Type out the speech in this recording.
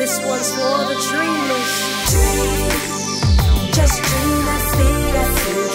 This one's for the dreamers. Dream, just dream, that's it, that's